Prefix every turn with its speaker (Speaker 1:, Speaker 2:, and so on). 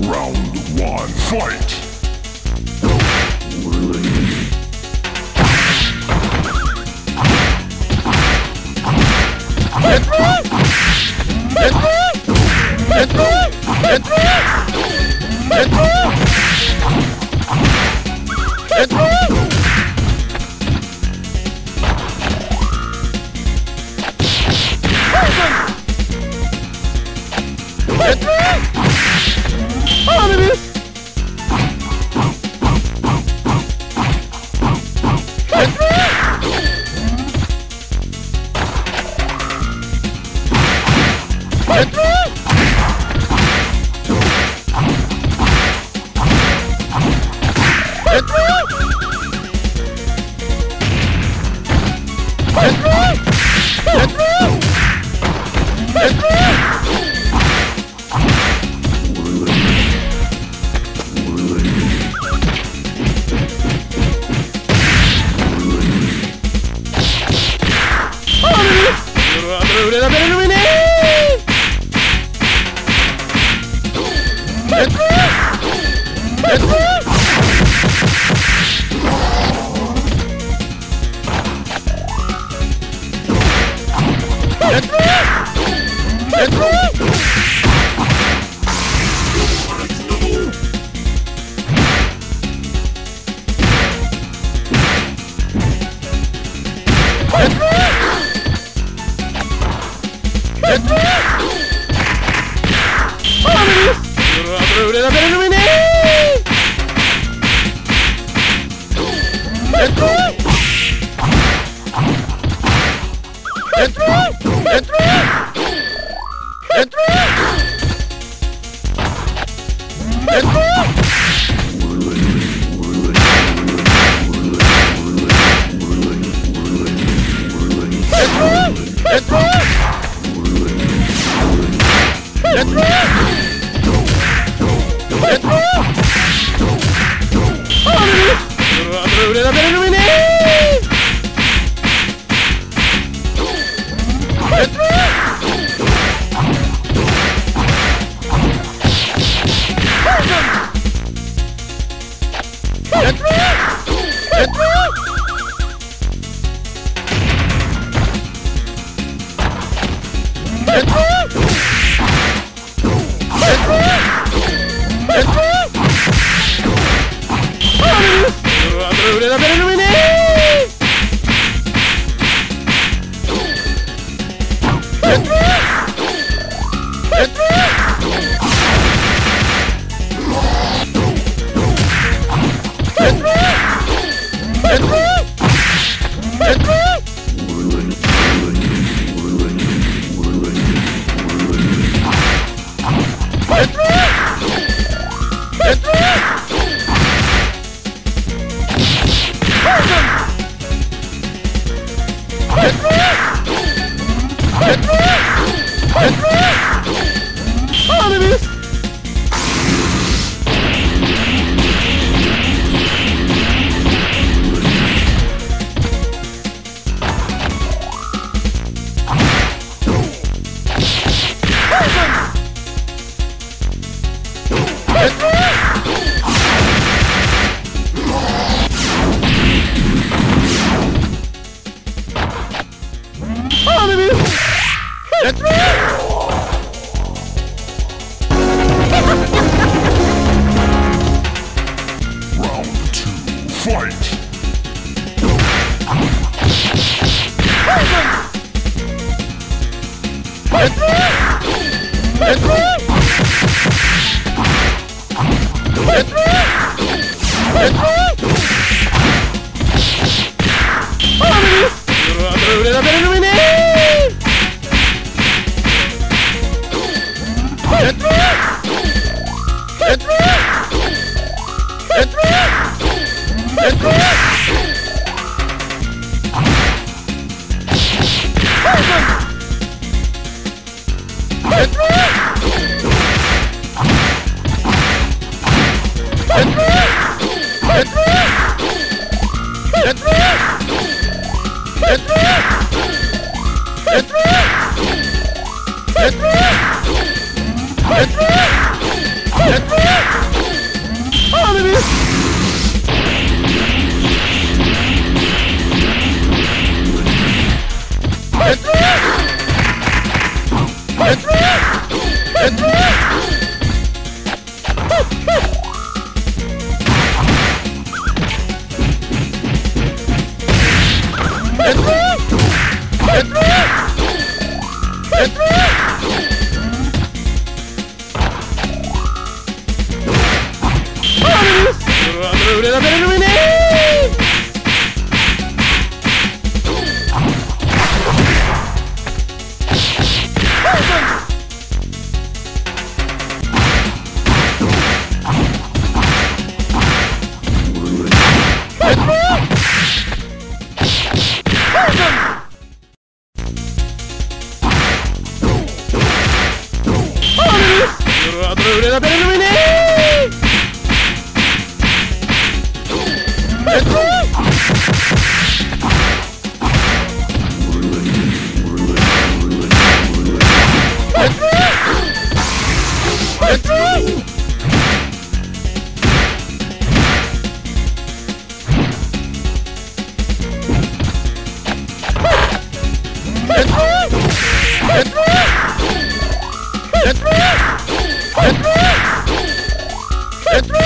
Speaker 1: Round one, fight! Let's go! Entrou! Entrou! Entrou! Entrou! Entrou! Entrou! Entrou! Entrou!
Speaker 2: れ売れられるねー Rooted up in
Speaker 1: That's right!
Speaker 2: Let's